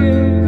you.